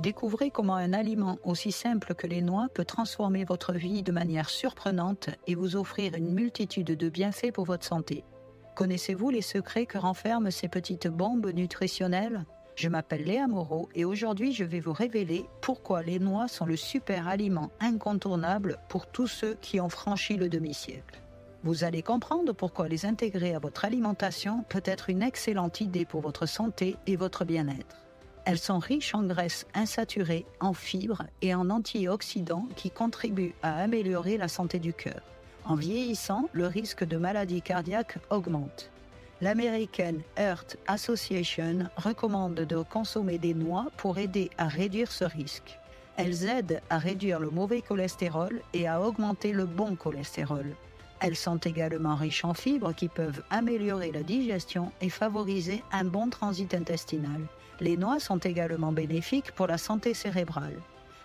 Découvrez comment un aliment aussi simple que les noix peut transformer votre vie de manière surprenante et vous offrir une multitude de bienfaits pour votre santé. Connaissez-vous les secrets que renferment ces petites bombes nutritionnelles? Je m'appelle Léa Moreau et aujourd'hui je vais vous révéler pourquoi les noix sont le super aliment incontournable pour tous ceux qui ont franchi le demi-siècle. Vous allez comprendre pourquoi les intégrer à votre alimentation peut être une excellente idée pour votre santé et votre bien-être. Elles sont riches en graisses insaturées, en fibres et en antioxydants qui contribuent à améliorer la santé du cœur. En vieillissant, le risque de maladie cardiaque augmente. L'American Heart Association recommande de consommer des noix pour aider à réduire ce risque. Elles aident à réduire le mauvais cholestérol et à augmenter le bon cholestérol. Elles sont également riches en fibres qui peuvent améliorer la digestion et favoriser un bon transit intestinal. Les noix sont également bénéfiques pour la santé cérébrale.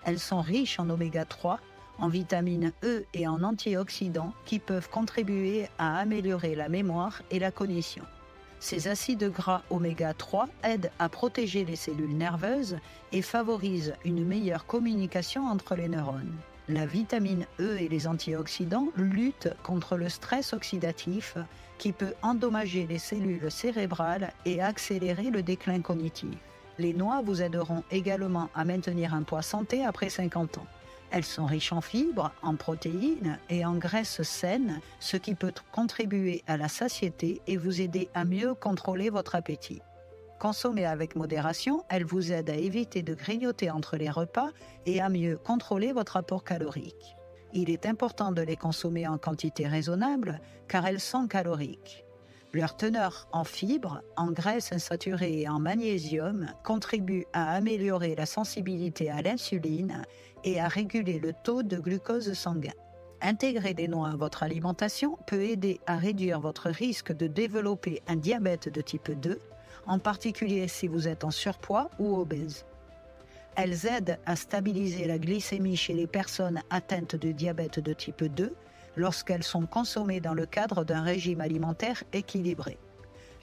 Elles sont riches en oméga 3, en vitamine E et en antioxydants qui peuvent contribuer à améliorer la mémoire et la cognition. Ces acides gras oméga 3 aident à protéger les cellules nerveuses et favorisent une meilleure communication entre les neurones. La vitamine E et les antioxydants luttent contre le stress oxydatif qui peut endommager les cellules cérébrales et accélérer le déclin cognitif. Les noix vous aideront également à maintenir un poids santé après 50 ans. Elles sont riches en fibres, en protéines et en graisses saines, ce qui peut contribuer à la satiété et vous aider à mieux contrôler votre appétit. Consommées avec modération, elles vous aident à éviter de grignoter entre les repas et à mieux contrôler votre apport calorique. Il est important de les consommer en quantité raisonnable car elles sont caloriques. Leur teneur en fibres, en graisses insaturées et en magnésium contribue à améliorer la sensibilité à l'insuline et à réguler le taux de glucose sanguin. Intégrer des noix à votre alimentation peut aider à réduire votre risque de développer un diabète de type 2, en particulier si vous êtes en surpoids ou obèse. Elles aident à stabiliser la glycémie chez les personnes atteintes de diabète de type 2 lorsqu'elles sont consommées dans le cadre d'un régime alimentaire équilibré.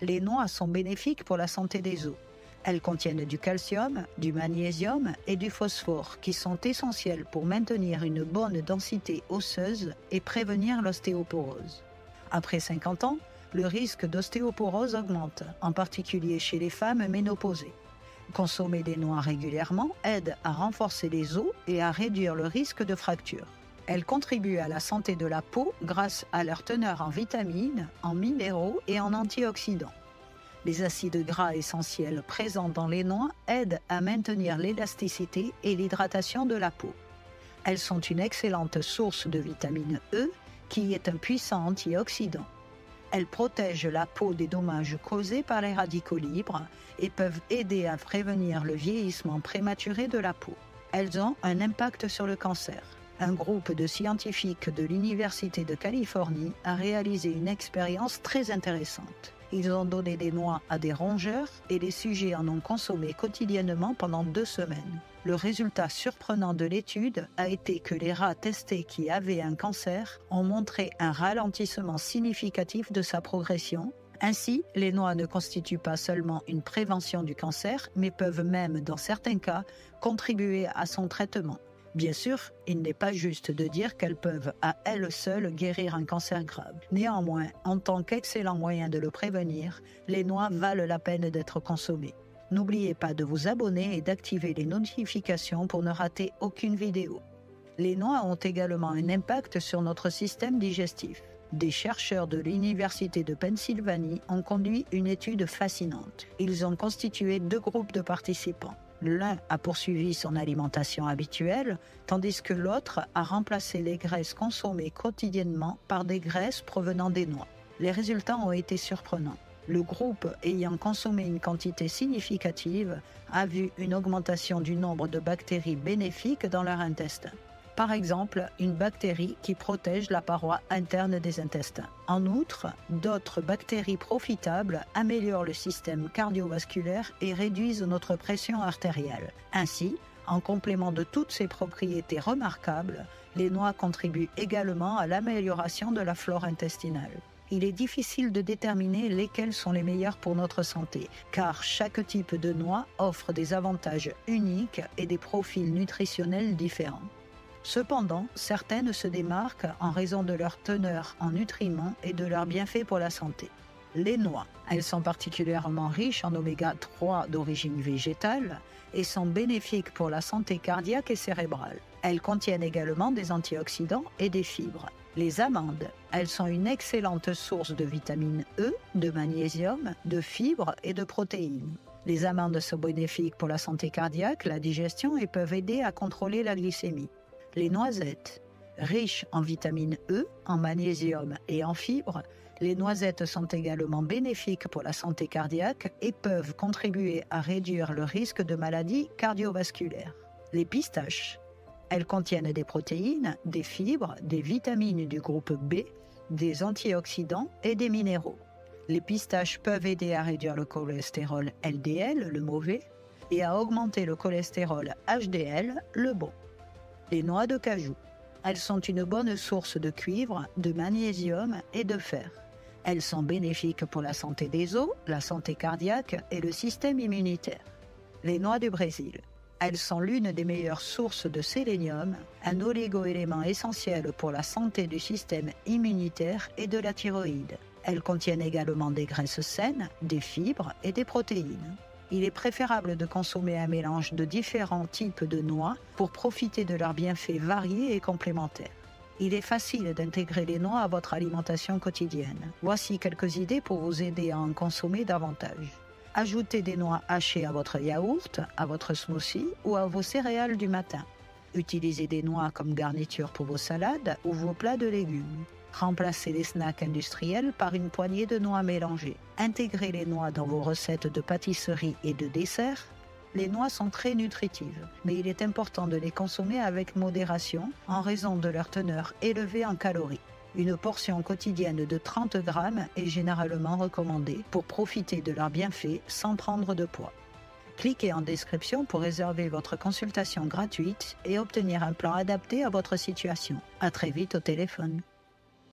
Les noix sont bénéfiques pour la santé des os. Elles contiennent du calcium, du magnésium et du phosphore qui sont essentiels pour maintenir une bonne densité osseuse et prévenir l'ostéoporose. Après 50 ans, le risque d'ostéoporose augmente, en particulier chez les femmes ménopausées. Consommer des noix régulièrement aide à renforcer les os et à réduire le risque de fracture. Elles contribuent à la santé de la peau grâce à leur teneur en vitamines, en minéraux et en antioxydants. Les acides gras essentiels présents dans les noix aident à maintenir l'élasticité et l'hydratation de la peau. Elles sont une excellente source de vitamine E qui est un puissant antioxydant. Elles protègent la peau des dommages causés par les radicaux libres et peuvent aider à prévenir le vieillissement prématuré de la peau. Elles ont un impact sur le cancer un groupe de scientifiques de l'Université de Californie a réalisé une expérience très intéressante. Ils ont donné des noix à des rongeurs et les sujets en ont consommé quotidiennement pendant deux semaines. Le résultat surprenant de l'étude a été que les rats testés qui avaient un cancer ont montré un ralentissement significatif de sa progression ainsi, les noix ne constituent pas seulement une prévention du cancer, mais peuvent même, dans certains cas, contribuer à son traitement. Bien sûr, il n'est pas juste de dire qu'elles peuvent à elles seules guérir un cancer grave. Néanmoins, en tant qu'excellent moyen de le prévenir, les noix valent la peine d'être consommées. N'oubliez pas de vous abonner et d'activer les notifications pour ne rater aucune vidéo. Les noix ont également un impact sur notre système digestif. Des chercheurs de l'Université de Pennsylvanie ont conduit une étude fascinante. Ils ont constitué deux groupes de participants. L'un a poursuivi son alimentation habituelle, tandis que l'autre a remplacé les graisses consommées quotidiennement par des graisses provenant des noix. Les résultats ont été surprenants. Le groupe ayant consommé une quantité significative a vu une augmentation du nombre de bactéries bénéfiques dans leur intestin par exemple une bactérie qui protège la paroi interne des intestins. En outre, d'autres bactéries profitables améliorent le système cardiovasculaire et réduisent notre pression artérielle. Ainsi, en complément de toutes ces propriétés remarquables, les noix contribuent également à l'amélioration de la flore intestinale. il est difficile de déterminer lesquelles sont les meilleures pour notre santé, car chaque type de noix offre des avantages uniques et des profils nutritionnels différents. Cependant, certaines se démarquent en raison de leur teneur en nutriments et de leurs bienfaits pour la santé. Les noix, elles sont particulièrement riches en oméga 3 d'origine végétale et sont bénéfiques pour la santé cardiaque et cérébrale. Elles contiennent également des antioxydants et des fibres. Les amandes, elles sont une excellente source de vitamine E, de magnésium, de fibres et de protéines. Les amandes sont bénéfiques pour la santé cardiaque, la digestion et peuvent aider à contrôler la glycémie. Les noisettes, riches en vitamine E, en magnésium et en fibres, les noisettes sont également bénéfiques pour la santé cardiaque et peuvent contribuer à réduire le risque de maladies cardiovasculaires. Les pistaches, elles contiennent des protéines, des fibres, des vitamines du groupe B, des antioxydants et des minéraux. Les pistaches peuvent aider à réduire le cholestérol LDL, le mauvais, et à augmenter le cholestérol HDL, le bon. Les noix de cajou. Elles sont une bonne source de cuivre, de magnésium et de fer. Elles sont bénéfiques pour la santé des os, la santé cardiaque et le système immunitaire. Les noix du Brésil. Elles sont l'une des meilleures sources de sélénium, un oligo-élément essentiel pour la santé du système immunitaire et de la thyroïde. Elles contiennent également des graisses saines, des fibres et des protéines. Il est préférable de consommer un mélange de différents types de noix pour profiter de leurs bienfaits variés et complémentaires. Il est facile d'intégrer les noix à votre alimentation quotidienne. Voici quelques idées pour vous aider à en consommer davantage. Ajoutez des noix hachées à votre yaourt, à votre smoothie ou à vos céréales du matin. Utilisez des noix comme garniture pour vos salades ou vos plats de légumes. Remplacez les snacks industriels par une poignée de noix mélangées. Intégrez les noix dans vos recettes de pâtisserie et de dessert. Les noix sont très nutritives, mais il est important de les consommer avec modération en raison de leur teneur élevée en calories. Une portion quotidienne de 30 grammes est généralement recommandée pour profiter de leurs bienfaits sans prendre de poids. Cliquez en description pour réserver votre consultation gratuite et obtenir un plan adapté à votre situation. À très vite au téléphone.